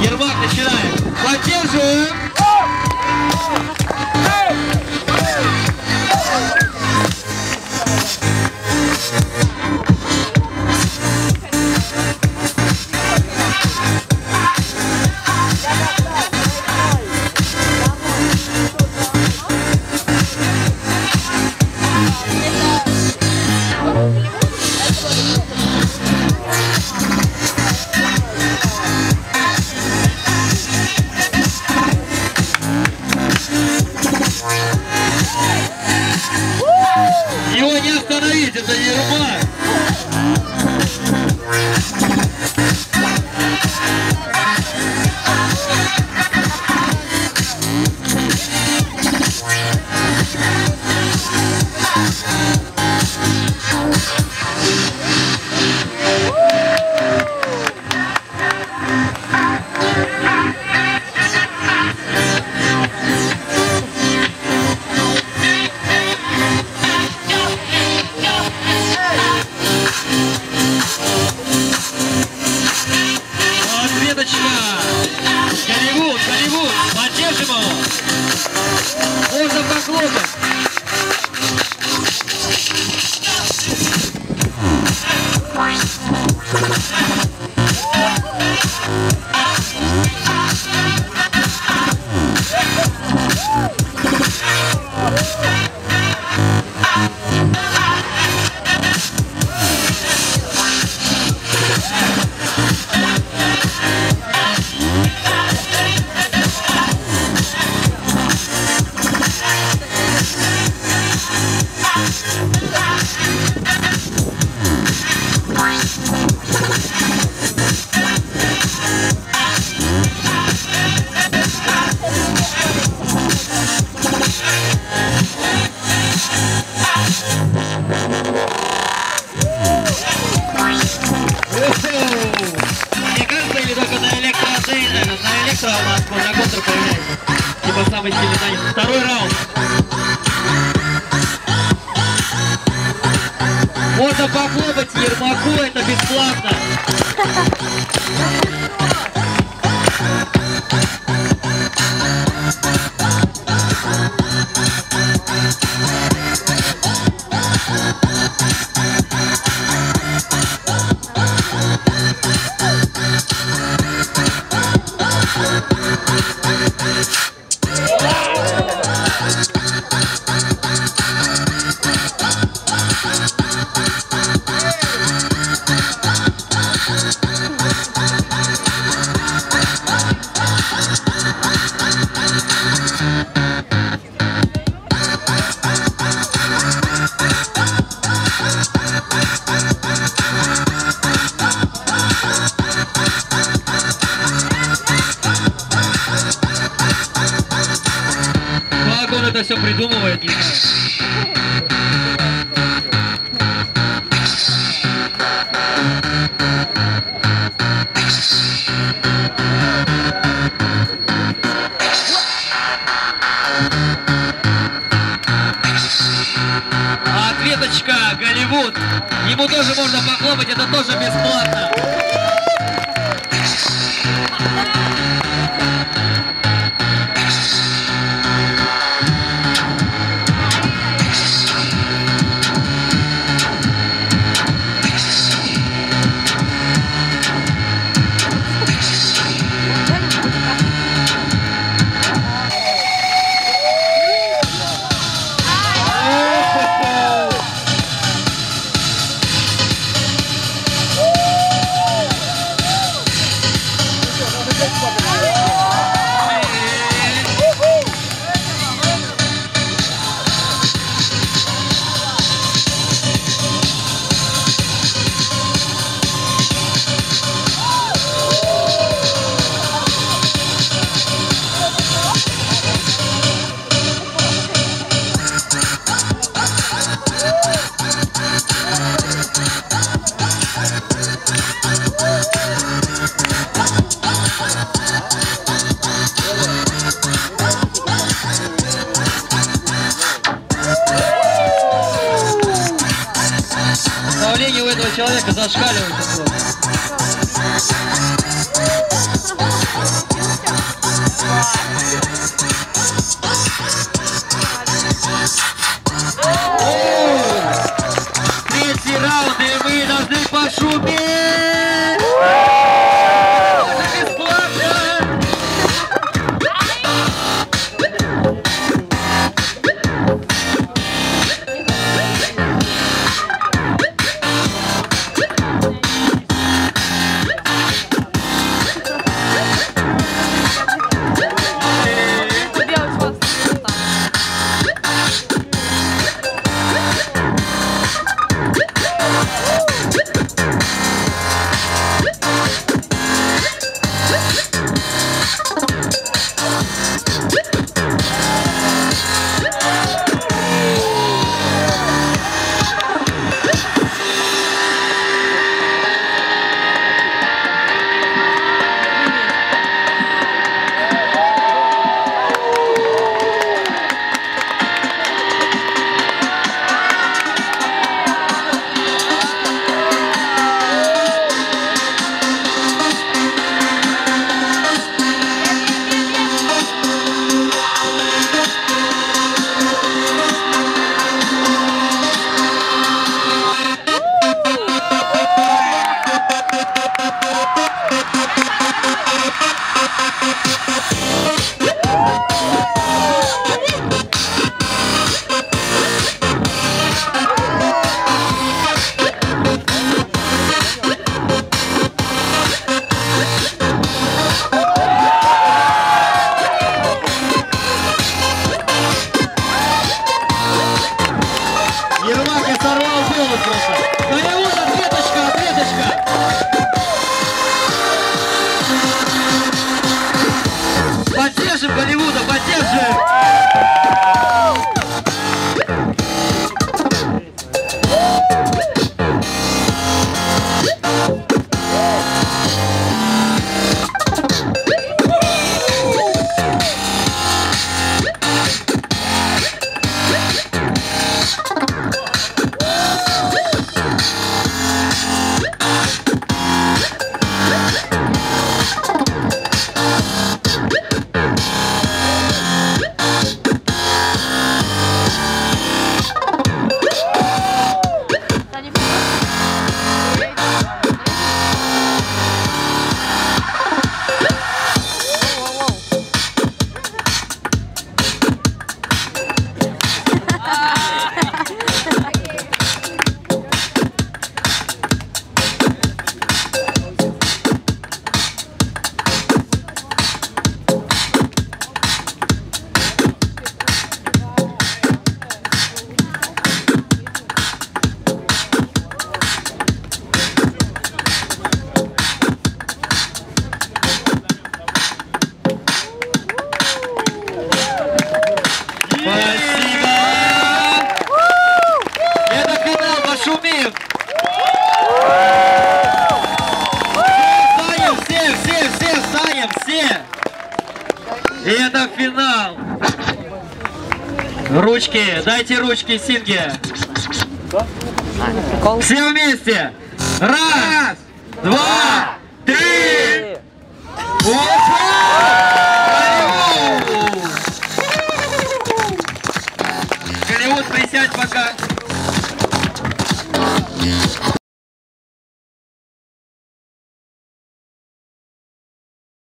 Ермак начинаем. Поддерживаем. Остановить, это Ермак. Ответочка. Электро у нас на контур появляется. Типа самый сильный танец. Второй раунд. Можно похлопать Ермаку, это бесплатно. Это все придумывает, не знаю. Ответочка, Голливуд. Ему тоже можно похлопать, это тоже бесплатно. Зашкаливает. somebody Ручки, дайте ручки Синге. Все вместе. Раз, два, три.